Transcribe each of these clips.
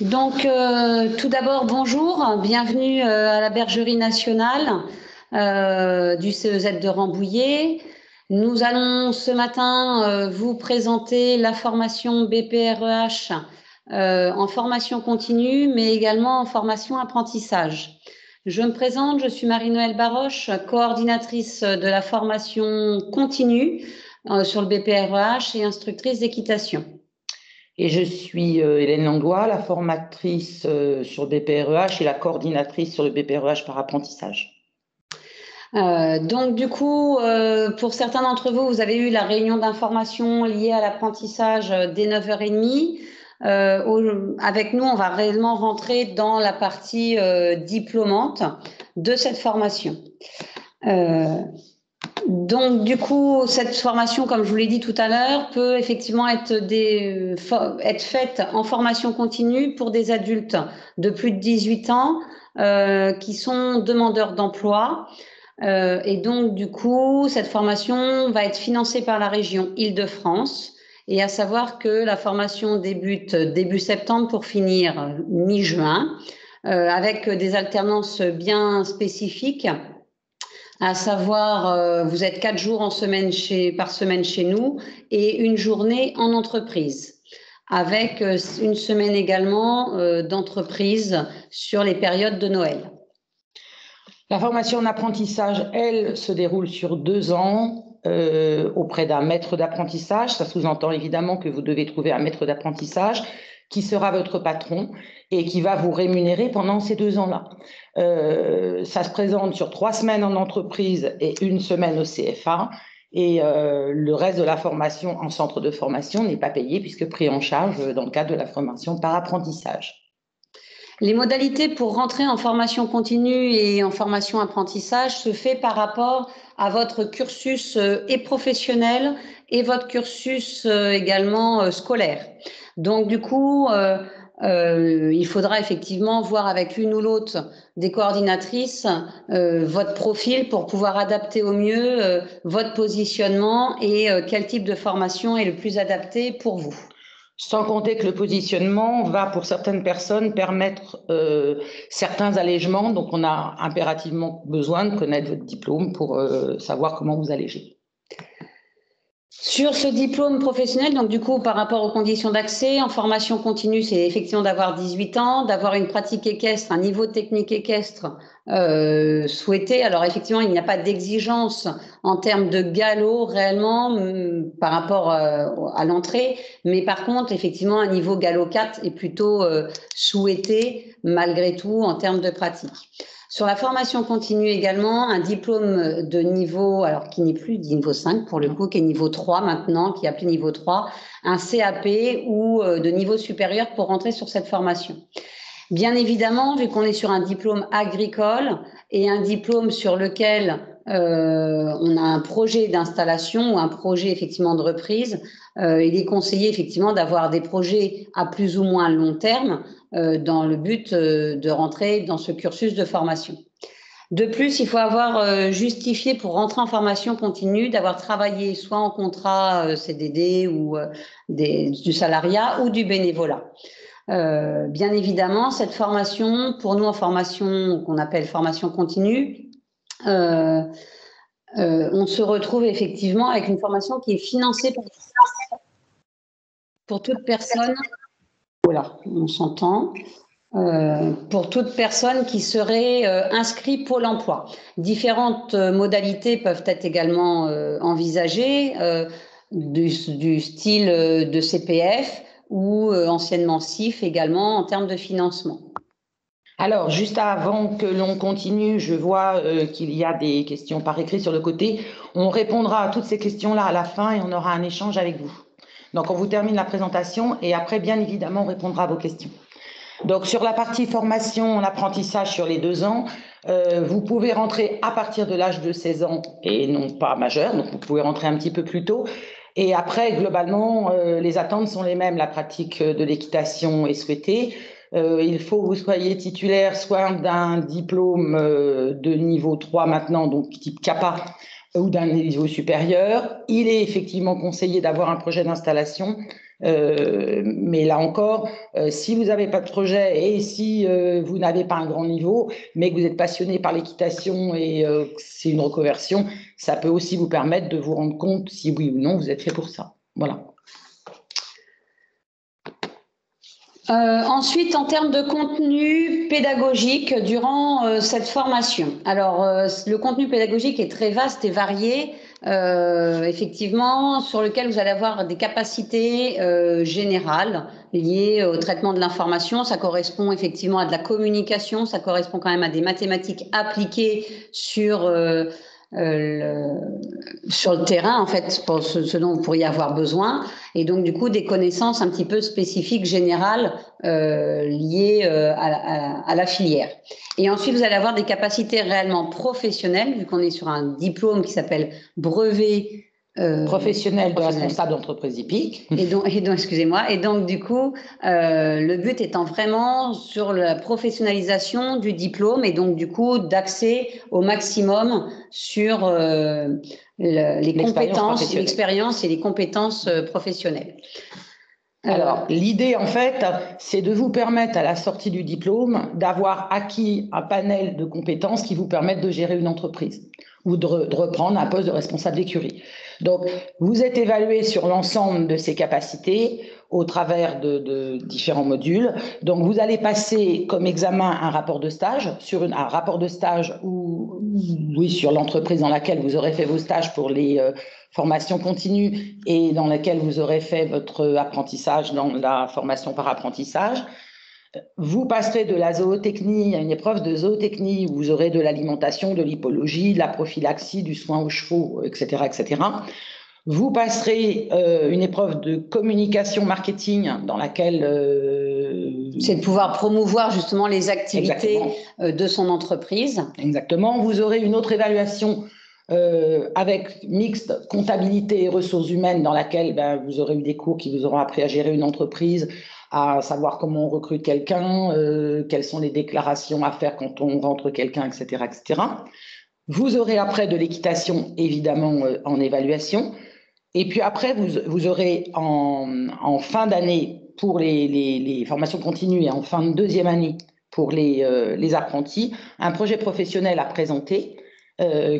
Donc, euh, tout d'abord, bonjour, bienvenue euh, à la Bergerie nationale euh, du CEZ de Rambouillet. Nous allons ce matin vous présenter la formation BPREH en formation continue, mais également en formation apprentissage. Je me présente, je suis Marie-Noëlle Baroche, coordinatrice de la formation continue sur le BPREH et instructrice d'équitation. Et je suis euh, Hélène Langlois, la formatrice euh, sur BPREH et la coordinatrice sur le BPREH par apprentissage. Euh, donc du coup, pour certains d'entre vous, vous avez eu la réunion d'information liée à l'apprentissage dès 9h30. avec nous, on va réellement rentrer dans la partie diplômante de cette formation. Donc, du coup, cette formation, comme je vous l'ai dit tout à l'heure, peut effectivement être, des, être faite en formation continue pour des adultes de plus de 18 ans euh, qui sont demandeurs d'emploi. Euh, et donc, du coup, cette formation va être financée par la région Île-de-France. Et à savoir que la formation débute début septembre pour finir mi-juin, euh, avec des alternances bien spécifiques à savoir euh, vous êtes quatre jours en semaine par semaine chez nous et une journée en entreprise, avec euh, une semaine également euh, d'entreprise sur les périodes de Noël. La formation d'apprentissage, elle, se déroule sur deux ans auprès d'un maître d'apprentissage. Ça sous-entend évidemment que vous devez trouver un maître d'apprentissage qui sera votre patron et qui va vous rémunérer pendant ces deux ans-là. Euh, ça se présente sur trois semaines en entreprise et une semaine au CFA. Et euh, le reste de la formation en centre de formation n'est pas payé puisque pris en charge dans le cadre de la formation par apprentissage. Les modalités pour rentrer en formation continue et en formation apprentissage se fait par rapport à votre cursus euh, et professionnel et votre cursus également scolaire. Donc du coup, euh, il faudra effectivement voir avec l'une ou l'autre des coordinatrices euh, votre profil pour pouvoir adapter au mieux euh, votre positionnement et quel type de formation est le plus adapté pour vous. Sans compter que le positionnement va pour certaines personnes permettre certains allègements, donc on a impérativement besoin de connaître votre diplôme pour savoir comment vous alléger. Sur ce diplôme professionnel, donc du coup, par rapport aux conditions d'accès, en formation continue, c'est effectivement d'avoir 18 ans, d'avoir une pratique équestre, un niveau technique équestre euh, souhaité. Alors effectivement, il n'y a pas d'exigence en termes de galop réellement mm, par rapport euh, à l'entrée, mais par contre, effectivement, un niveau galop 4 est plutôt euh, souhaité malgré tout en termes de pratique. Sur la formation continue également, un diplôme de niveau, alors qui n'est plus niveau 5 pour le coup, qui est niveau 3 maintenant, qui est appelé niveau 3, un CAP ou euh, de niveau supérieur pour rentrer sur cette formation. Bien évidemment, vu qu'on est sur un diplôme agricole et un diplôme sur lequel euh, on a un projet d'installation ou un projet effectivement de reprise, euh, il est conseillé effectivement d'avoir des projets à plus ou moins long terme dans le but euh, de rentrer dans ce cursus de formation. De plus, il faut avoir euh, justifié pour rentrer en formation continue d'avoir travaillé soit en contrat CDD ou du salariat ou du bénévolat. bien évidemment, cette formation, pour nous en formation qu'on appelle formation continue, on se retrouve effectivement avec une formation qui est financée pour, pour toute personne voilà, on s'entend. Euh, pour toute personne qui serait euh, inscrit Pôle emploi. Différentes euh, modalités peuvent être également envisagées, du, style de CPF ou anciennement CIF également en termes de financement. Alors, juste avant que l'on continue, je vois qu'il y a des questions par écrit sur le côté. On répondra à toutes ces questions-là à la fin et on aura un échange avec vous. Donc, on vous termine la présentation et après, bien évidemment, on répondra à vos questions. Donc, sur la partie formation, apprentissage sur les deux ans, euh, vous pouvez rentrer à partir de l'âge de 16 ans et non pas majeur, donc vous pouvez rentrer un petit peu plus tôt. Et après, globalement, euh, les attentes sont les mêmes. La pratique de l'équitation est souhaitée. Euh, il faut que vous soyez titulaire soit d'un diplôme de niveau 3 maintenant, donc type CAPA, ou d'un niveau supérieur. Il est effectivement conseillé d'avoir un projet d'installation Euh, mais là encore, euh, si vous n'avez pas de projet et si euh, vous n'avez pas un grand niveau, mais que vous êtes passionné par l'équitation et c'est une reconversion, ça peut aussi vous permettre de vous rendre compte si oui ou non vous êtes fait pour ça. Voilà. Ensuite, en termes de contenu pédagogique durant cette formation. Alors, le contenu pédagogique est très vaste et varié. Euh, effectivement, sur lequel vous allez avoir des capacités euh, générales liées au traitement de l'information. Ça correspond effectivement à de la communication, ça correspond quand même à des mathématiques appliquées sur euh, euh, sur le terrain, en fait, pour ce, dont vous pourriez avoir besoin, et donc du coup des connaissances un petit peu spécifiques, générales, euh, liées euh, à, à, la filière. Et ensuite, vous allez avoir des capacités réellement professionnelles, vu qu'on est sur un diplôme qui s'appelle brevet euh, professionnel de responsable d'entreprise hippique. Et donc, et donc excusez-moi. Et donc, du coup, euh, le but étant vraiment sur la professionnalisation du diplôme et donc, du coup, d'accès au maximum sur euh, les compétences, l'expérience et les compétences professionnelles. Alors, l'idée, en fait, c'est de vous permettre, à la sortie du diplôme, d'avoir acquis un panel de compétences qui vous permettent de gérer une entreprise ou de, reprendre un poste de responsable d'écurie. Donc, vous êtes évalué sur l'ensemble de ces capacités au travers de, différents modules. Donc, vous allez passer comme examen un rapport de stage, sur un rapport de stage ou oui, sur l'entreprise dans laquelle vous aurez fait vos stages pour les euh, formations continues et dans laquelle vous aurez fait votre apprentissage dans la formation par apprentissage. Vous passerez de la zootechnie à une épreuve de zootechnie où vous aurez de l'alimentation, de l'hypologie, de la prophylaxie, du soin aux chevaux, etc. etc. Vous passerez euh, une épreuve de communication marketing dans laquelle... Euh, C'est de pouvoir promouvoir justement les activités euh, de son entreprise. Exactement. Vous aurez une autre évaluation avec mixte comptabilité et ressources humaines dans laquelle ben, vous aurez eu des cours qui vous auront appris à gérer une entreprise, à savoir comment on recrute quelqu'un, euh, quelles sont les déclarations à faire quand on rentre quelqu'un, etc., etc. Vous aurez après de l'équitation, évidemment, euh, en évaluation. Et puis après, vous, vous aurez en, fin d'année pour les, formations continues et en fin de deuxième année pour les, euh, apprentis, un projet professionnel à présenter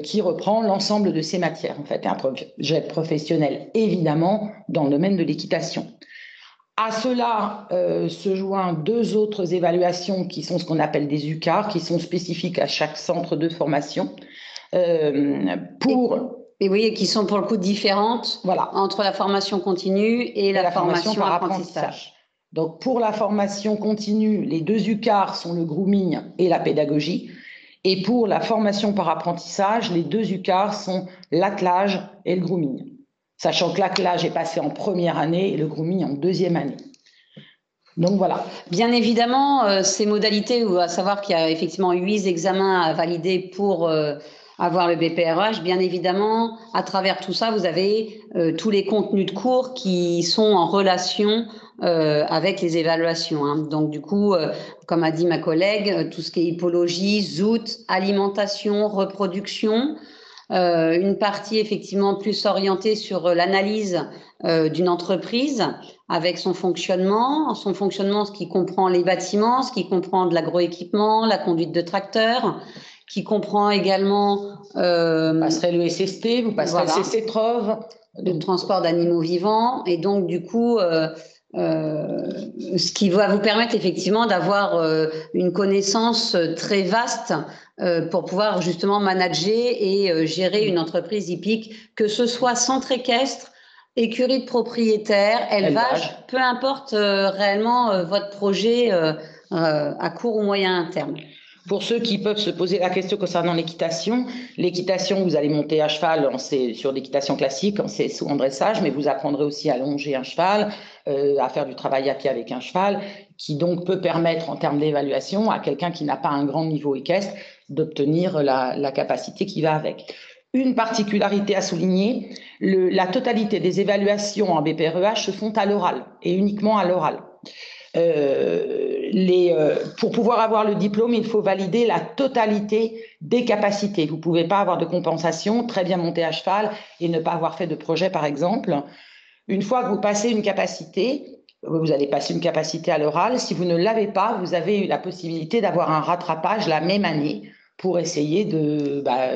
qui reprend l'ensemble de ces matières, en fait, un projet professionnel, évidemment, dans le domaine de l'équitation. À cela euh, se joignent deux autres évaluations qui sont ce qu'on appelle des UCAR, qui sont spécifiques à chaque centre de formation. Euh, pour et, oui, qui sont pour le coup différentes voilà. entre la formation continue et la, formation, par apprentissage. Donc pour la formation continue, les deux UCAR sont le grooming et la pédagogie. Et pour la formation par apprentissage, les deux UCAR sont l'attelage et le grooming sachant que l'attelage est passé en première année et le grooming en deuxième année. Donc voilà. Bien évidemment, euh, ces modalités, à savoir qu'il y a effectivement huit examens à valider pour euh, avoir le BPRH, bien évidemment, à travers tout ça, vous avez euh, tous les contenus de cours qui sont en relation avec les évaluations. Hein. Donc du coup, comme a dit ma collègue, tout ce qui est hypologie, zout, alimentation, reproduction, euh, une partie effectivement plus orientée sur euh, l'analyse euh, d'une entreprise avec son fonctionnement, son fonctionnement, ce qui comprend les bâtiments, ce qui comprend de l'agroéquipement, la conduite de tracteurs, qui comprend également. Euh, vous passerez le SST, vous passerez le CC-TROV. Le transport d'animaux vivants. Et donc, du coup, euh, euh, ce qui va vous permettre effectivement d'avoir euh, une connaissance très vaste euh, pour pouvoir justement manager et euh, gérer une entreprise hippique, que ce soit centre équestre, écurie de propriétaire, élevage, peu importe euh, réellement votre projet à court ou moyen terme. Pour ceux qui peuvent se poser la question concernant l'équitation, l'équitation, vous allez monter à cheval sur l'équitation classique, c'est sous en dressage, mais vous apprendrez aussi à longer un cheval, à faire du travail à pied avec un cheval, qui donc peut permettre en termes d'évaluation à quelqu'un qui n'a pas un grand niveau équestre d'obtenir la, capacité qui va avec. Une particularité à souligner, la totalité des évaluations en BPREH se font à l'oral et uniquement à l'oral. Euh, euh, pour pouvoir avoir le diplôme, il faut valider la totalité des capacités. Vous ne pouvez pas avoir de compensation, très bien monter à cheval et ne pas avoir fait de projet, par exemple. Une fois que vous passez une capacité, vous allez passer une capacité à l'oral. Si vous ne l'avez pas, vous avez la possibilité d'avoir un rattrapage la même année pour essayer bah,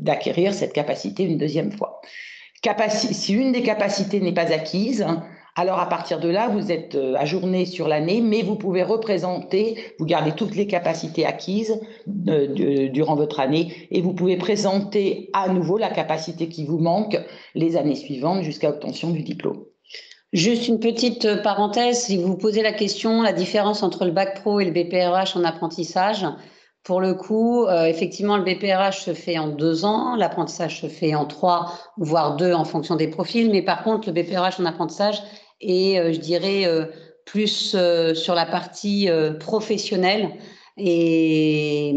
d'acquérir cette capacité une deuxième fois. si une des capacités n'est pas acquise, alors à partir de là, vous êtes euh, ajourné sur l'année, mais vous pouvez représenter, vous gardez toutes les capacités acquises euh, durant votre année et vous pouvez présenter à nouveau la capacité qui vous manque les années suivantes jusqu'à obtention du diplôme. Juste une petite euh, parenthèse, si vous posez la question, la différence entre le bac pro et le BPRH en apprentissage, pour le coup, effectivement, le BPRH se fait en deux ans, l'apprentissage se fait en trois, voire deux en fonction des profils, mais par contre, le BPRH en apprentissage et euh, je dirais euh, plus euh, sur la partie professionnelle et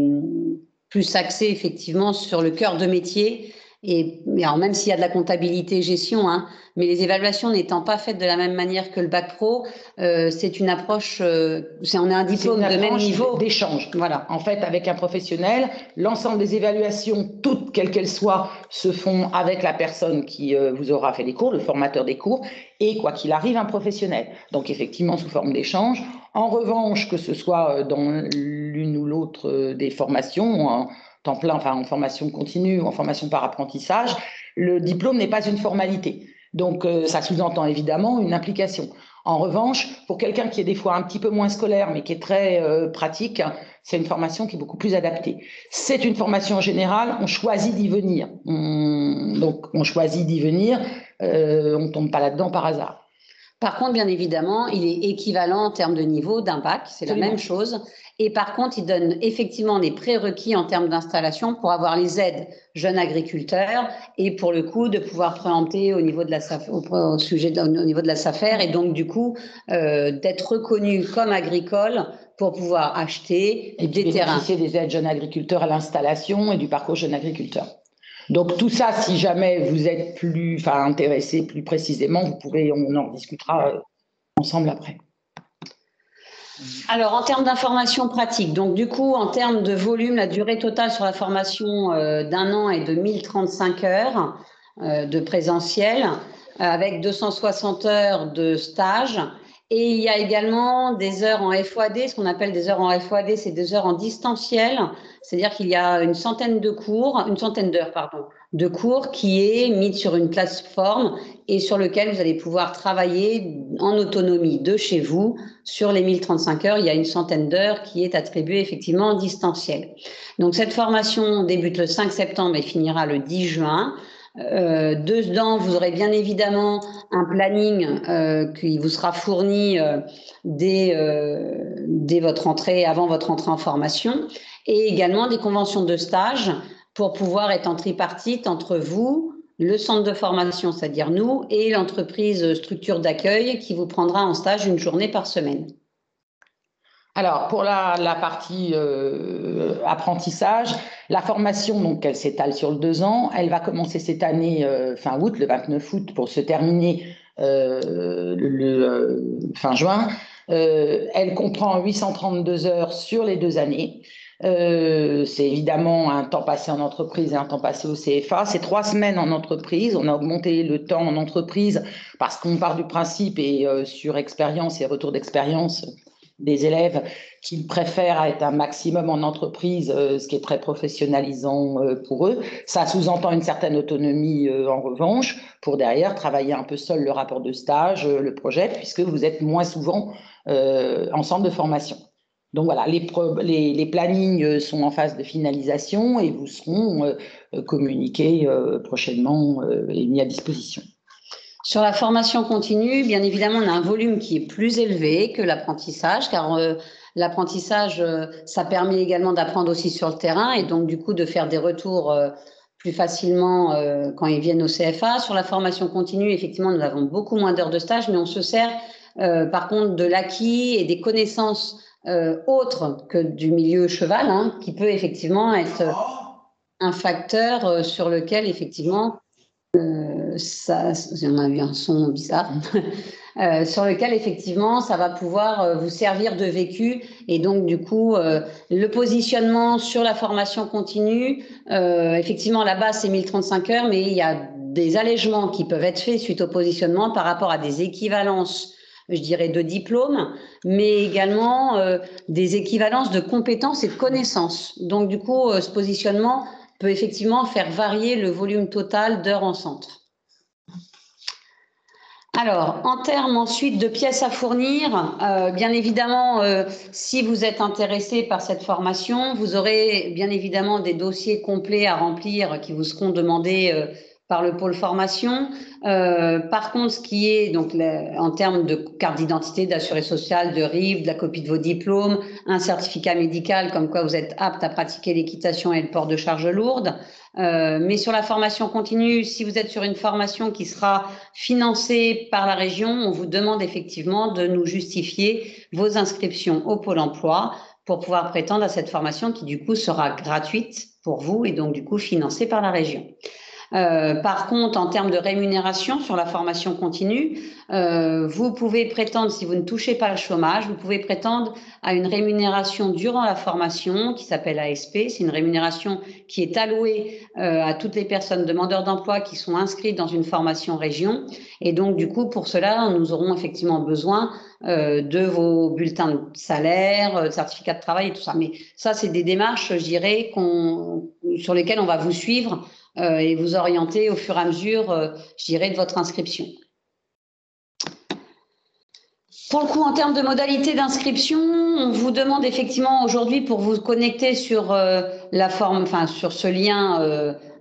plus axé effectivement sur le cœur de métier et alors même s'il y a de la comptabilité gestion, hein, mais les évaluations n'étant pas faites de la même manière que le bac pro, euh, c'est une approche, euh, on a un diplôme de même niveau d'échange. Voilà. En fait, avec un professionnel, l'ensemble des évaluations, toutes quelles qu'elles soient, se font avec la personne qui euh, vous aura fait les cours, le formateur des cours, et quoi qu'il arrive, un professionnel. Donc effectivement sous forme d'échange. En revanche, que ce soit dans l'une ou l'autre des formations temps plein, enfin en formation continue ou en formation par apprentissage, le diplôme n'est pas une formalité. Donc euh, ça sous-entend évidemment une implication. En revanche, pour quelqu'un qui est des fois un petit peu moins scolaire, mais qui est très euh, pratique, c'est une formation qui est beaucoup plus adaptée. C'est une formation générale, on choisit d'y venir. donc on choisit d'y venir, euh, on ne tombe pas là-dedans par hasard. Par contre, bien évidemment, il est équivalent en termes de niveau d'un bac, c'est la même chose. Et par contre, il donne effectivement des prérequis en termes d'installation pour avoir les aides jeunes agriculteurs et pour le coup de pouvoir préempter au niveau de la au, sujet au niveau de la SAFER et donc du coup euh, d'être reconnu comme agricole pour pouvoir acheter et des terrains. des aides jeunes agriculteurs à l'installation et du parcours jeunes agriculteurs. Donc tout ça, si jamais vous êtes plus, enfin intéressé plus précisément, vous pouvez, on en discutera euh, ensemble après. Alors, en termes d'informations pratiques, donc du coup, en termes de volume, la durée totale sur la formation euh, d'un an est de 1035 heures euh, de présentiel, avec 260 heures de stage. Et il y a également des heures en FOAD, ce qu'on appelle des heures en FOAD, c'est des heures en distanciel, c'est-à-dire qu'il y a une centaine de cours, une centaine d'heures, pardon, de cours qui est mise sur une plateforme et sur lequel vous allez pouvoir travailler en autonomie de chez vous. Sur les 1035 heures, il y a une centaine d'heures qui est attribuée effectivement en distanciel. Donc cette formation débute le 5 septembre et finira le 10 juin. Euh, dedans, vous aurez bien évidemment un planning euh, qui vous sera fourni euh, dès, dès, votre entrée, avant votre entrée en formation, et également des conventions de stage pour pouvoir être en tripartite entre vous, le centre de formation, c'est-à-dire nous, et l'entreprise structure d'accueil qui vous prendra en stage une journée par semaine. Alors, pour la, partie euh, apprentissage, la formation, donc, elle s'étale sur deux ans. Elle va commencer cette année, euh, fin août, le 29 août, pour se terminer euh, le, fin juin. elle comprend 832 heures sur les deux années. C'est évidemment un temps passé en entreprise et un temps passé au CFA. C'est trois semaines en entreprise. On a augmenté le temps en entreprise parce qu'on part du principe et sur expérience et retour d'expérience, des élèves qui préfèrent être un maximum en entreprise, euh, ce qui est très professionnalisant euh, pour eux. Ça sous-entend une certaine autonomie euh, en revanche, pour derrière travailler un peu seul le rapport de stage, le projet, puisque vous êtes moins souvent en centre de formation. Donc voilà, les, les, plannings sont en phase de finalisation et vous seront communiqués prochainement et mis à disposition. Sur la formation continue, bien évidemment, on a un volume qui est plus élevé que l'apprentissage, car euh, l'apprentissage, euh, ça permet également d'apprendre aussi sur le terrain et donc du coup de faire des retours euh, plus facilement quand ils viennent au CFA. Sur la formation continue, effectivement, nous avons beaucoup moins d'heures de stage, mais on se sert par contre de l'acquis et des connaissances autres que du milieu cheval, hein, qui peut effectivement être un facteur sur lequel effectivement ça, on a eu un son bizarre, sur lequel effectivement ça va pouvoir vous servir de vécu. Et donc du coup le positionnement sur la formation continue, effectivement la base c'est 1035 heures, mais il y a des allègements qui peuvent être faits suite au positionnement par rapport à des équivalences je dirais, de diplômes, mais également euh, des équivalences de compétences et de connaissances. Donc, du coup, euh, ce positionnement peut effectivement faire varier le volume total d'heures en centre. Alors, en termes ensuite de pièces à fournir, euh, bien évidemment, si vous êtes intéressé par cette formation, vous aurez bien évidemment des dossiers complets à remplir qui vous seront demandés par le pôle formation. Euh, par contre, ce qui est donc en termes de carte d'identité, d'assuré social, de RIB, de la copie de vos diplômes, un certificat médical comme quoi vous êtes apte à pratiquer l'équitation et le port de charges lourdes. Euh, mais sur la formation continue, si vous êtes sur une formation qui sera financée par la région, on vous demande effectivement de nous justifier vos inscriptions au pôle emploi pour pouvoir prétendre à cette formation qui du coup sera gratuite pour vous et donc du coup financée par la région. Euh, par contre, en termes de rémunération sur la formation continue, euh, vous pouvez prétendre, si vous ne touchez pas le chômage, vous pouvez prétendre à une rémunération durant la formation qui s'appelle ASP. C'est une rémunération qui est allouée euh, à toutes les personnes demandeurs d'emploi qui sont inscrites dans une formation région. Et donc, du coup, pour cela, nous aurons effectivement besoin de vos bulletins de salaire, certificats de travail et tout ça. Mais ça, c'est des démarches, je dirais, sur lesquelles on va vous suivre euh, et vous orienter au fur et à mesure, euh, je dirais, de votre inscription. Pour le coup, en termes de modalité d'inscription, on vous demande effectivement aujourd'hui pour vous connecter sur euh, la forme, enfin sur ce lien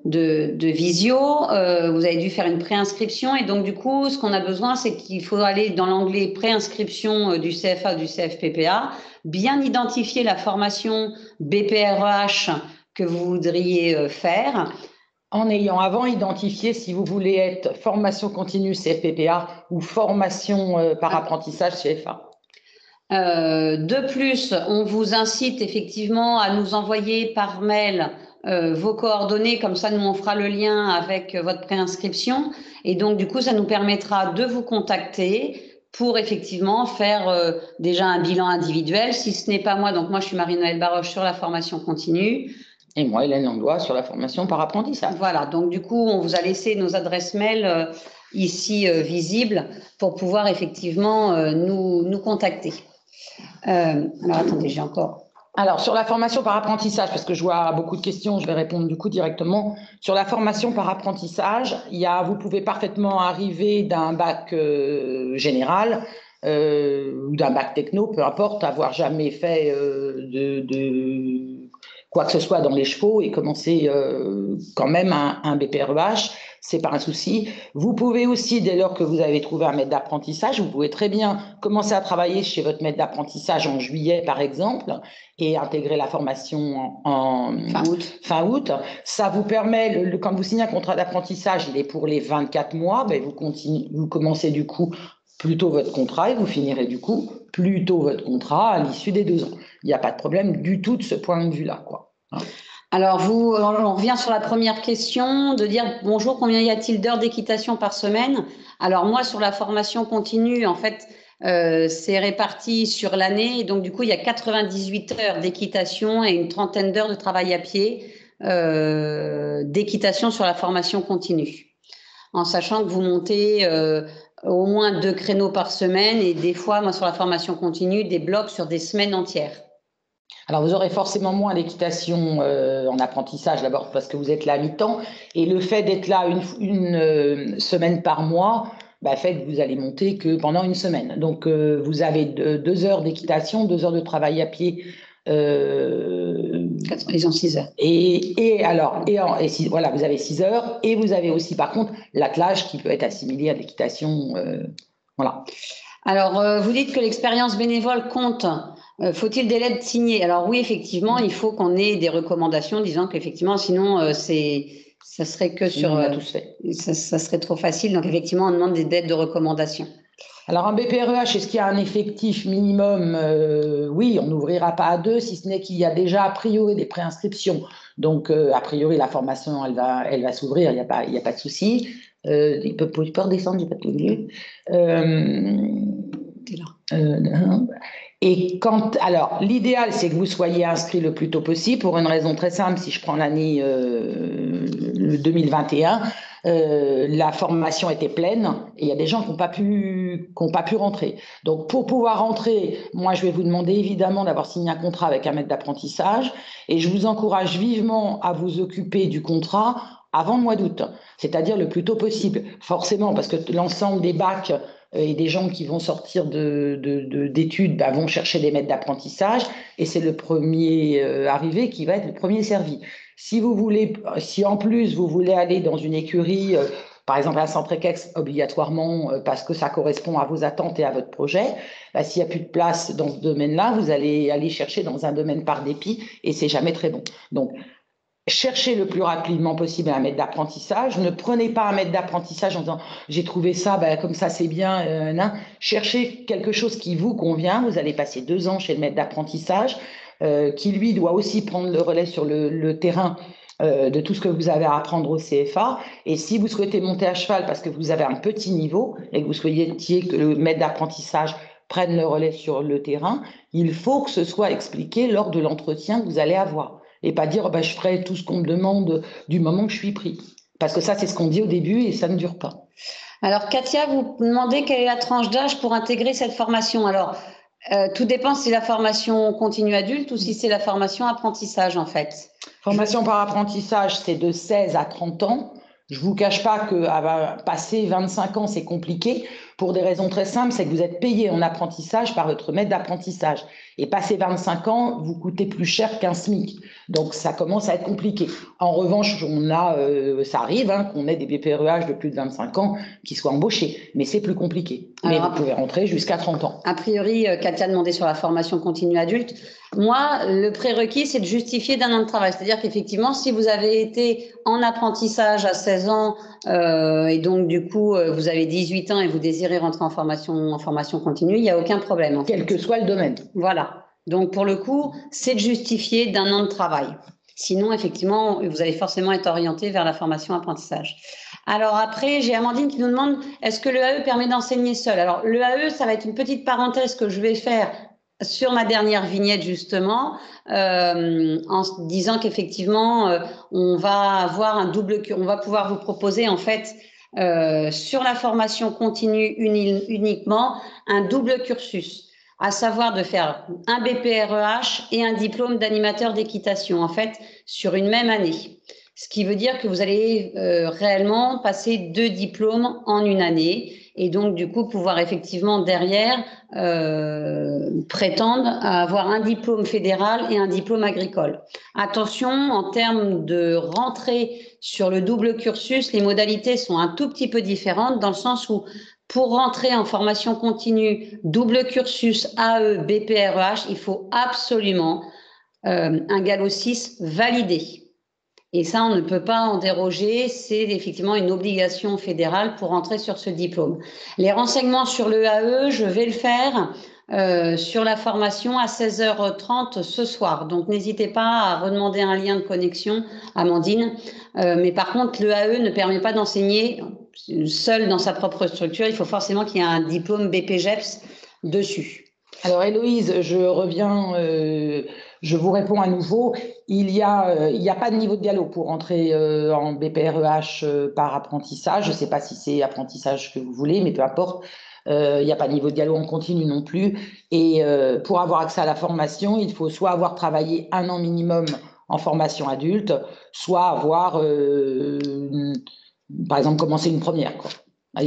de, visio, vous avez dû faire une préinscription et donc du coup, ce qu'on a besoin, c'est qu'il faut aller dans l'onglet préinscription du CFA du CFPPA, bien identifier la formation BPREH que vous voudriez faire en ayant avant identifié si vous voulez être formation continue CFPPA ou formation euh, par apprentissage CFA. Euh, de plus, on vous incite effectivement à nous envoyer par mail euh, vos coordonnées, comme ça nous on fera le lien avec votre préinscription et donc du coup ça nous permettra de vous contacter pour effectivement faire déjà un bilan individuel. Si ce n'est pas moi, donc moi je suis Marie-Noël Baroche sur la formation continue. Et moi, Hélène Langlois, sur la formation par apprentissage. Voilà, donc du coup, on vous a laissé nos adresses mail euh, ici euh, visibles pour pouvoir effectivement euh, nous, nous, contacter. alors attendez, j'ai encore. Alors, sur la formation par apprentissage, parce que je vois beaucoup de questions, je vais répondre du coup directement. Sur la formation par apprentissage, il y a, vous pouvez parfaitement arriver d'un bac général ou d'un bac techno, peu importe, avoir jamais fait de, de quoi que ce soit dans les chevaux et commencer euh, quand même un, un BPREH, c'est pas un souci. Vous pouvez aussi, dès lors que vous avez trouvé un maître d'apprentissage, vous pouvez très bien commencer à travailler chez votre maître d'apprentissage en juillet, par exemple, et intégrer la formation en, fin, août. fin août. Ça vous permet, le, quand vous signez un contrat d'apprentissage, il est pour les 24 mois, ben vous commencez du coup plutôt votre contrat et vous finirez du coup plutôt votre contrat à l'issue des deux ans. Il n'y a pas de problème du tout de ce point de vue-là. Quoi. Hein. Alors, vous, on revient sur la première question, de dire bonjour, combien y a-t-il d'heures d'équitation par semaine? Alors, moi, sur la formation continue, en fait, euh, c'est réparti sur l'année. Donc, du coup, il y a 98 heures d'équitation et une trentaine d'heures de travail à pied euh, d'équitation sur la formation continue. En sachant que vous montez euh, au moins deux créneaux par semaine et des fois, moi, sur la formation continue, des blocs sur des semaines entières. Alors, vous aurez forcément moins d'équitation euh, en apprentissage, d'abord parce que vous êtes là à mi-temps. Et le fait d'être là une, euh, semaine par mois, bah, fait que vous allez monter que pendant une semaine. Donc, euh, vous avez deux, heures d'équitation, deux heures de travail à pied. ils ont six heures. Et, alors, et, voilà, vous avez six heures. Et vous avez aussi, par contre, l'attelage qui peut être assimilé à l'équitation. voilà. Alors, vous dites que l'expérience bénévole compte. Euh, faut-il des lettres signées? Alors oui, effectivement, il faut qu'on ait des recommandations disant qu'effectivement, sinon, euh, c'est, ça serait que sur. Euh, fait. Ça, ça, serait trop facile. Donc effectivement, on demande des dettes de recommandation. Alors un BPREH, est-ce qu'il y a un effectif minimum? Oui, on n'ouvrira pas à deux, si ce n'est qu'il y a déjà a priori des préinscriptions Donc, a priori, la formation, elle va, elle va s'ouvrir, il n'y a, pas, a pas de souci. il, peut, il peut redescendre, j'ai pas tout vu. là. Et quand, alors, l'idéal, c'est que vous soyez inscrit le plus tôt possible pour une raison très simple. Si je prends l'année euh, 2021, euh, la formation était pleine et il y a des gens qui n'ont pas pu, qui pas pu rentrer. Donc, pour pouvoir rentrer, moi, je vais vous demander évidemment d'avoir signé un contrat avec un maître d'apprentissage et je vous encourage vivement à vous occuper du contrat avant le mois d'août, c'est-à-dire le plus tôt possible. Forcément, parce que l'ensemble des bacs et des gens qui vont sortir d'études de, de, bah, vont chercher des maîtres d'apprentissage et c'est le premier euh, arrivé qui va être le premier servi. Si vous voulez, si en plus vous voulez aller dans une écurie, euh, par exemple un centre EQUEX obligatoirement parce que ça correspond à vos attentes et à votre projet, bah, s'il n'y a plus de place dans ce domaine-là, vous allez aller chercher dans un domaine par dépit et c'est jamais très bon. Donc cherchez le plus rapidement possible un maître d'apprentissage. Ne prenez pas un maître d'apprentissage en disant j'ai trouvé ça, ben, comme ça c'est bien. Euh, cherchez quelque chose qui vous convient. Vous allez passer deux ans chez le maître d'apprentissage, euh, qui lui doit aussi prendre le relais sur le, terrain euh, de tout ce que vous avez à apprendre au CFA. Et si vous souhaitez monter à cheval parce que vous avez un petit niveau et que vous souhaitiez que le maître d'apprentissage prenne le relais sur le terrain, il faut que ce soit expliqué lors de l'entretien que vous allez avoir et pas dire bah, je ferai tout ce qu'on me demande du moment que je suis pris. Parce que ça, c'est ce qu'on dit au début et ça ne dure pas. Alors, Katia, vous demandez quelle est la tranche d'âge pour intégrer cette formation. Alors, euh, tout dépend si la formation continue adulte ou si c'est la formation apprentissage, en fait. Formation par apprentissage, c'est de 16 à 30 ans. Je ne vous cache pas que passer 25 ans, c'est compliqué pour des raisons très simples, c'est que vous êtes payé en apprentissage par votre maître d'apprentissage. Et passer 25 ans, vous coûtez plus cher qu'un SMIC. Donc ça commence à être compliqué. En revanche, on a, euh, ça arrive hein, qu'on ait des BPREH de plus de 25 ans qui soient embauchés, mais c'est plus compliqué. mais vous pouvez rentrer jusqu'à 30 ans. A priori, euh, Katia demandé sur la formation continue adulte. Moi, le prérequis, c'est de justifier d'un an de travail. C'est-à-dire qu'effectivement, si vous avez été en apprentissage à 16 ans euh, et donc du coup, vous avez 18 ans et vous désirez rentrer en formation, en formation continue, il n'y a aucun problème. Quel que soit le domaine. Voilà. Donc, pour le coup, c'est de justifier d'un an de travail. Sinon, effectivement, vous allez forcément être orienté vers la formation apprentissage. Alors après, j'ai Amandine qui nous demande est-ce que le AE permet d'enseigner seul? Alors le AE, ça va être une petite parenthèse que je vais faire sur ma dernière vignette justement, euh, en disant qu'effectivement, euh, on va avoir un double, on va pouvoir vous proposer en fait euh, sur la formation continue uniquement un double cursus à savoir de faire un BPREH et un diplôme d'animateur d'équitation, en fait, sur une même année. Ce qui veut dire que vous allez euh, réellement passer deux diplômes en une année et donc du coup pouvoir effectivement derrière euh, prétendre à avoir un diplôme fédéral et un diplôme agricole. Attention, en termes de rentrée sur le double cursus, les modalités sont un tout petit peu différentes dans le sens où pour rentrer en formation continue, double cursus AE, BPREH, il faut absolument euh, un galop 6 validé. Et ça, on ne peut pas en déroger. C'est effectivement une obligation fédérale pour rentrer sur ce diplôme. Les renseignements sur le AE, je vais le faire euh, sur la formation à 16h30 ce soir. Donc n'hésitez pas à redemander un lien de connexion, Amandine. Euh, mais par contre, le AE ne permet pas d'enseigner seul dans sa propre structure. Il faut forcément qu'il y ait un diplôme BPGEPS dessus. Alors Héloïse, je reviens, euh, je vous réponds à nouveau. Il n'y a, il a pas de niveau de dialogue pour entrer en BPREH par apprentissage. Je ne sais pas si c'est apprentissage que vous voulez, mais peu importe. Euh, il n'y a pas de niveau de dialogue en continu non plus. Et euh, pour avoir accès à la formation, il faut soit avoir travaillé un an minimum en formation adulte, soit avoir, euh, par exemple, commencé une première. Quoi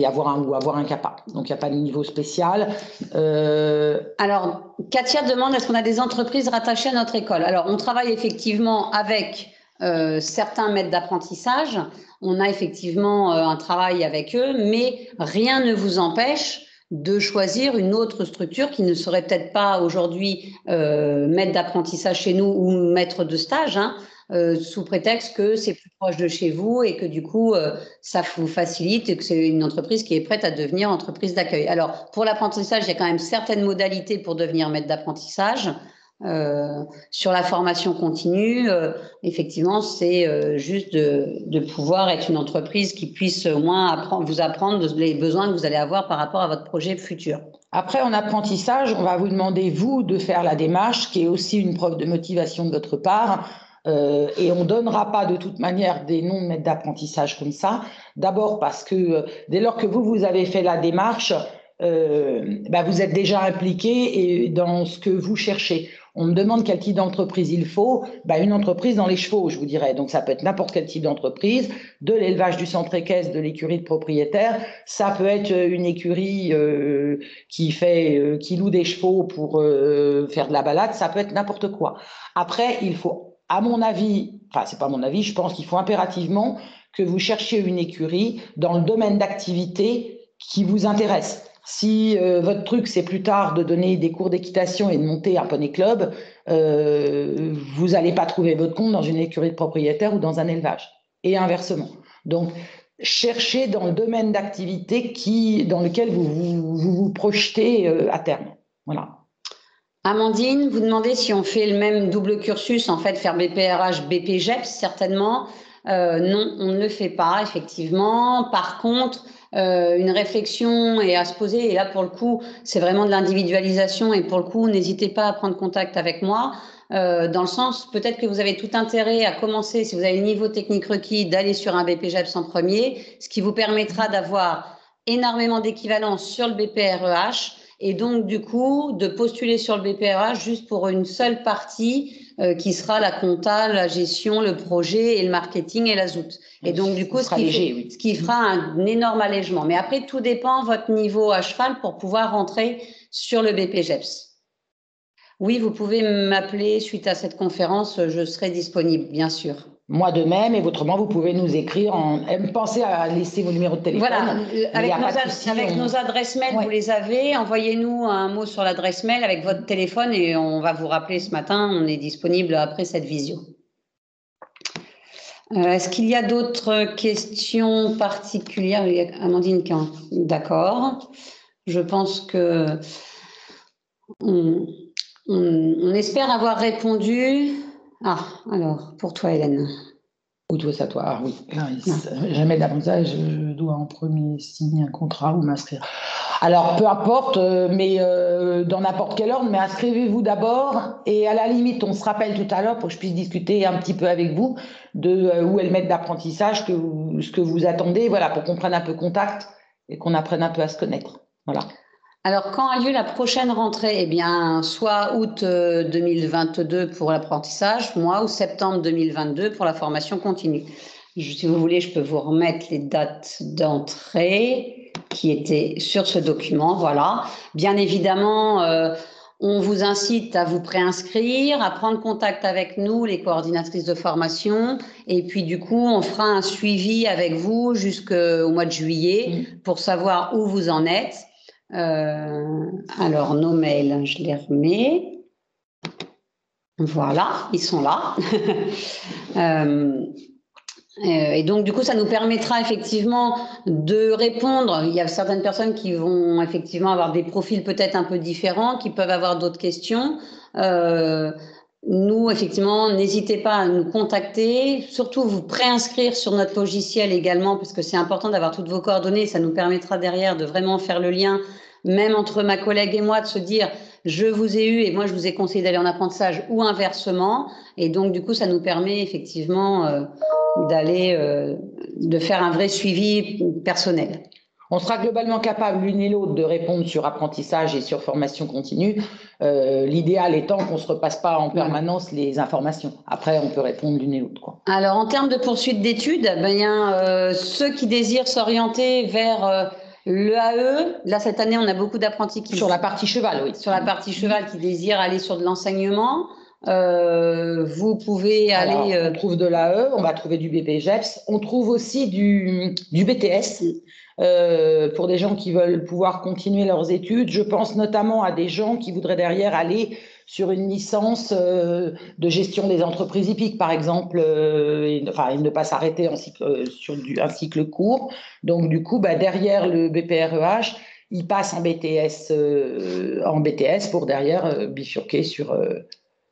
avoir un ou avoir un CAPA. Donc il n'y a pas de niveau spécial. Alors, Katia demande est-ce qu'on a des entreprises rattachées à notre école? Alors, on travaille effectivement avec certains maîtres d'apprentissage. On a effectivement un travail avec eux, mais rien ne vous empêche de choisir une autre structure qui ne serait peut-être pas aujourd'hui euh, maître d'apprentissage chez nous ou maître de stage, hein, euh, sous prétexte que c'est plus proche de chez vous et que du coup, euh, ça vous facilite et que c'est une entreprise qui est prête à devenir entreprise d'accueil. Alors, pour l'apprentissage, il y a quand même certaines modalités pour devenir maître d'apprentissage. euh, sur la formation continue, effectivement, c'est juste de, pouvoir être une entreprise qui puisse au moins vous apprendre les besoins que vous allez avoir par rapport à votre projet futur. Après, en apprentissage, on va vous demander, vous, de faire la démarche, qui est aussi une preuve de motivation de votre part. Euh, et on donnera pas de toute manière des noms de maîtres d'apprentissage comme ça. D'abord parce que dès lors que vous, vous avez fait la démarche, euh, bah vous êtes déjà impliqué dans ce que vous cherchez. On me demande quel type d'entreprise il faut. Bah, une entreprise dans les chevaux, je vous dirais. Donc, ça peut être n'importe quel type d'entreprise, de l'élevage du centre équestre, de l'écurie de propriétaire. Ça peut être une écurie euh, qui euh, loue des chevaux pour euh, faire de la balade. Ça peut être n'importe quoi. Après, il faut, à mon avis, enfin, c'est pas mon avis, je pense qu'il faut impérativement que vous cherchiez une écurie dans le domaine d'activité qui vous intéresse. Si euh, votre truc, c'est plus tard de donner des cours d'équitation et de monter un poney club, euh, vous n'allez pas trouver votre compte dans une écurie de propriétaire ou dans un élevage. Et inversement. Donc, cherchez dans le domaine d'activité qui, dans lequel vous vous, projetez euh, à terme. Voilà. Amandine, vous demandez si on fait le même double cursus, en fait, faire BPRH, BPGEPS, certainement. non, on ne le fait pas, effectivement. Par contre, euh, une réflexion et à se poser. Et là, pour le coup, c'est vraiment de l'individualisation. Et pour le coup, n'hésitez pas à prendre contact avec moi. Euh, dans le sens, peut-être que vous avez tout intérêt à commencer, si vous avez le niveau technique requis, d'aller sur un BPGEPS en premier, ce qui vous permettra d'avoir énormément d'équivalence sur le BPREH et donc du coup de postuler sur le BPRH juste pour une seule partie euh, qui sera la compta, la gestion, le projet et le marketing et la zout. Et donc du coup, ce, qui, ce qui fera un énorme allègement. Mais après, tout dépend de votre niveau à cheval pour pouvoir rentrer sur le BPGEPS. Oui, vous pouvez m'appeler suite à cette conférence, je serai disponible, bien sûr. Moi de même, et autrement, vous pouvez nous écrire. En... Pensez à laisser vos numéros de téléphone. Voilà, avec, nos, adresses mail, vous les avez. Envoyez-nous un mot sur l'adresse mail avec votre téléphone et on va vous rappeler ce matin. On est disponible après cette visio. Euh, est-ce qu'il y a d'autres questions particulières? Amandine D'accord. Je pense que on, on espère avoir répondu. Ah, alors, pour toi, Hélène. Ou toi, ça, toi. Ah oui, jamais davantage, je dois en premier signer un contrat ou m'inscrire. Alors, peu importe, euh, mais euh, dans n'importe quel ordre, mais inscrivez-vous d'abord. Et à la limite, on se rappelle tout à l'heure pour que je puisse discuter un petit peu avec vous de euh, où est le maître d'apprentissage, que ce que vous attendez, voilà, pour qu'on prenne un peu contact et qu'on apprenne un peu à se connaître. Voilà. Alors, quand a lieu la prochaine rentrée? Eh bien, soit août 2022 euh, pour l'apprentissage, moi, ou septembre 2022 pour la formation continue. si vous voulez, je peux vous remettre les dates d'entrée qui étaient sur ce document. Voilà. Bien évidemment, euh, on vous incite à vous préinscrire, à prendre contact avec nous, les coordinatrices de formation. Et puis, du coup, on fera un suivi avec vous jusqu'au mois de juillet pour savoir où vous en êtes. Euh, alors, nos mails, je les remets. Voilà, ils sont là. Euh, euh, et donc, du coup, ça nous permettra effectivement de répondre. Il y a certaines personnes qui vont effectivement avoir des profils peut-être un peu différents, qui peuvent avoir d'autres questions. Nous, effectivement, n'hésitez pas à nous contacter, surtout vous préinscrire sur notre logiciel également, parce que c'est important d'avoir toutes vos coordonnées. Ça nous permettra derrière de vraiment faire le lien même entre ma collègue et moi, de se dire je vous ai eu et moi je vous ai conseillé d'aller en apprentissage ou inversement. Et donc du coup, ça nous permet effectivement euh, d'aller, euh, de faire un vrai suivi personnel. On sera globalement capable l'une et l'autre de répondre sur apprentissage et sur formation continue. Euh, l'idéal étant qu'on ne se repasse pas en permanence les informations. Après, on peut répondre l'une et l'autre. Alors, en termes de poursuite d'études, ben, ceux qui désirent s'orienter vers le AE, là cette année, on a beaucoup d'apprentis qui sur la partie cheval, oui, sur la partie cheval qui désirent aller sur de l'enseignement. Euh, vous pouvez aller. Euh, on trouve de l'AE, on va trouver du BPGEPS, on trouve aussi du, du BTS. Euh, pour des gens qui veulent pouvoir continuer leurs études. Je pense notamment à des gens qui voudraient derrière aller sur une licence euh, de gestion des entreprises hippiques, par exemple, euh, et, enfin, ne pas s'arrêter sur un cycle court. Donc, du coup, bah, derrière le BPREH, il passe en BTS, en BTS pour derrière bifurquer sur,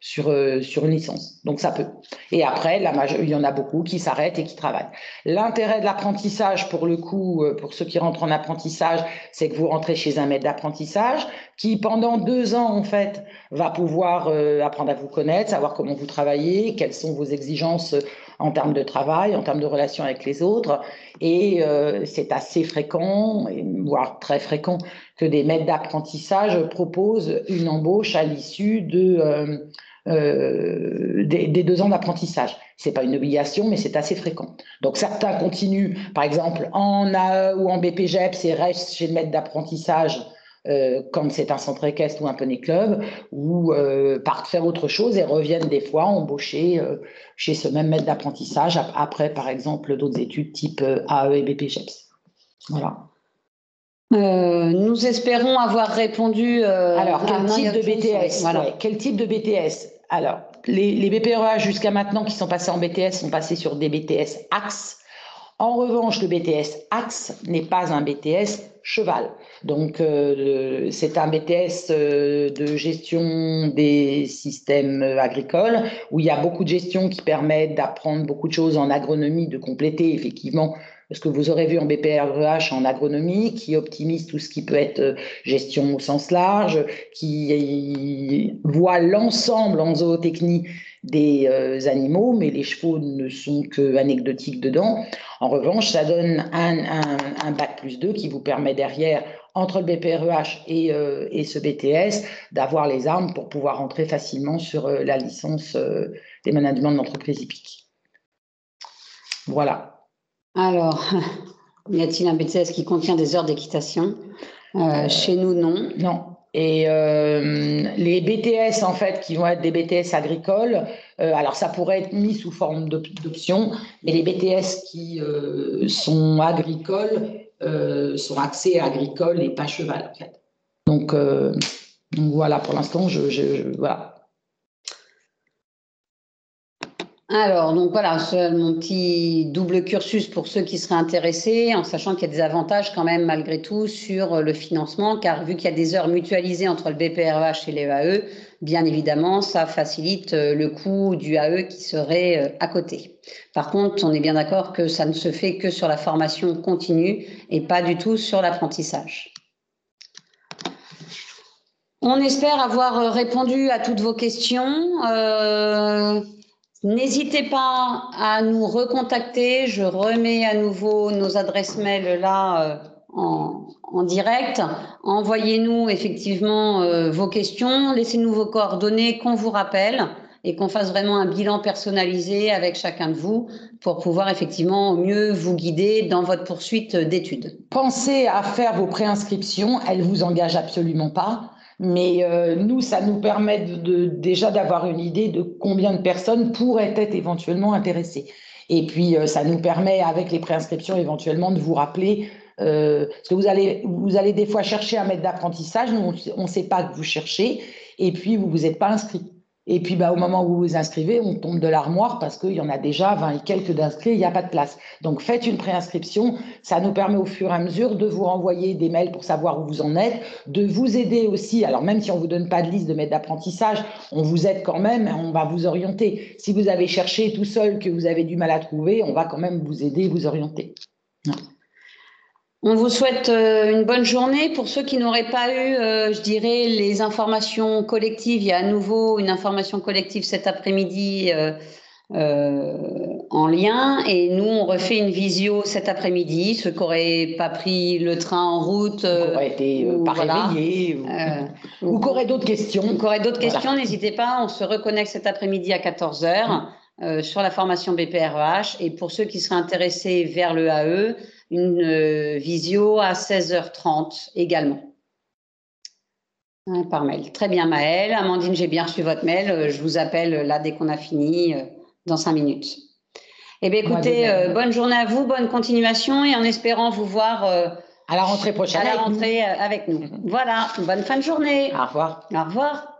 sur, euh, sur une licence. Donc ça peut. Et après, il y en a beaucoup qui s'arrêtent et qui travaillent. L'intérêt de l'apprentissage, pour le coup, euh, pour ceux qui rentrent en apprentissage, c'est que vous rentrez chez un maître d'apprentissage qui, pendant deux ans, en fait, va pouvoir euh, apprendre à vous connaître, savoir comment vous travaillez, quelles sont vos exigences en termes de travail, en termes de relations avec les autres. Et c'est assez fréquent, voire très fréquent, que des maîtres d'apprentissage proposent une embauche à l'issue de euh, des, deux ans d'apprentissage. C'est pas une obligation, mais c'est assez fréquent. Donc certains continuent, par exemple, en AE ou en BPGEPS et restent chez le maître d'apprentissage euh, quand c'est un centre équestre ou un poney club, ou euh, partent faire autre chose et reviennent des fois embaucher chez ce même maître d'apprentissage après, par exemple, d'autres études type AE et BPGEPS. Voilà. Nous espérons avoir répondu. Alors, quel type de BTS voilà. Quel type de BTS alors, les, les BPREA jusqu'à maintenant qui sont passés en BTS sont passés sur des BTS Axe. En revanche, le BTS Axe n'est pas un BTS cheval. Donc, euh, c'est un BTS euh, de gestion des systèmes agricoles où il y a beaucoup de gestion qui permettent d'apprendre beaucoup de choses en agronomie, de compléter effectivement ce que vous aurez vu en BPREH en agronomie, qui optimise tout ce qui peut être euh, gestion au sens large, qui voit l'ensemble en zootechnie des euh, animaux, mais les chevaux ne sont que anecdotiques dedans. En revanche, ça donne un, bac plus 2 qui vous permet derrière, entre le BPREH et, euh, et ce BTS, d'avoir les armes pour pouvoir entrer facilement sur la licence des managements de l'entreprise hippique. Voilà. Alors, y a-t-il un BTS qui contient des heures d'équitation euh, Chez nous, non. Non. Et euh, les BTS, en fait, qui vont être des BTS agricoles, euh, alors ça pourrait être mis sous forme d'option, mais les BTS qui sont agricoles sont axés agricoles et pas cheval, en fait. Donc, voilà, pour l'instant, je, je, voilà. Alors, donc voilà, mon petit double cursus pour ceux qui seraient intéressés, en sachant qu'il y a des avantages quand même malgré tout sur le financement, car vu qu'il y a des heures mutualisées entre le BPREH et les AE, bien évidemment, ça facilite euh, le coût du AE qui serait euh, à côté. Par contre, on est bien d'accord que ça ne se fait que sur la formation continue et pas du tout sur l'apprentissage. On espère avoir euh, répondu à toutes vos questions. N'hésitez pas à nous recontacter. Je remets à nouveau nos adresses mail là euh, en, direct. Envoyez-nous effectivement euh, vos questions. Laissez-nous vos coordonnées qu'on vous rappelle et qu'on fasse vraiment un bilan personnalisé avec chacun de vous pour pouvoir effectivement mieux vous guider dans votre poursuite d'études. Pensez à faire vos préinscriptions. Elles vous engagent absolument pas. Mais euh, nous, ça nous permet de, déjà d'avoir une idée de combien de personnes pourraient être éventuellement intéressées. Et puis, euh, ça nous permet, avec les préinscriptions, éventuellement, de vous rappeler, euh, parce que vous allez, vous allez des fois chercher un maître d'apprentissage, nous, on ne sait pas que vous cherchez, et puis vous vous êtes pas inscrit. Et puis, bah, au moment où vous vous inscrivez, on tombe de l'armoire parce qu'il y en a déjà 20 et quelques d'inscrits, il n'y a pas de place. Donc, faites une préinscription. Ça nous permet au fur et à mesure de vous renvoyer des mails pour savoir où vous en êtes, de vous aider aussi. Alors, même si on ne vous donne pas de liste de maîtres d'apprentissage, on vous aide quand même, on va vous orienter. Si vous avez cherché tout seul, que vous avez du mal à trouver, on va quand même vous aider vous orienter. On vous souhaite euh, une bonne journée. Pour ceux qui n'auraient pas eu, euh, je dirais, les informations collectives, il y a à nouveau une information collective cet après-midi euh, en lien. Et nous, on refait une visio cet après-midi. Ceux qui n'auraient pas pris le train en route. qui n'auraient été pas réveillés. Ou, qui auraient d'autres questions. Qui auraient d'autres questions, n'hésitez pas. On se reconnecte cet après-midi à 14h sur la formation BPREH. Et pour ceux qui seraient intéressés vers le AE, une euh, visio à 16h30 également. Hein, par mail. Très bien, Maëlle. Amandine, j'ai bien reçu votre mail. Euh, je vous appelle euh, là dès qu'on a fini, dans cinq minutes. Eh bien, écoutez, bonne journée à vous, bonne continuation et en espérant vous voir à la rentrée prochaine. À la rentrée avec nous. Voilà, bonne fin de journée. Au revoir. Au revoir.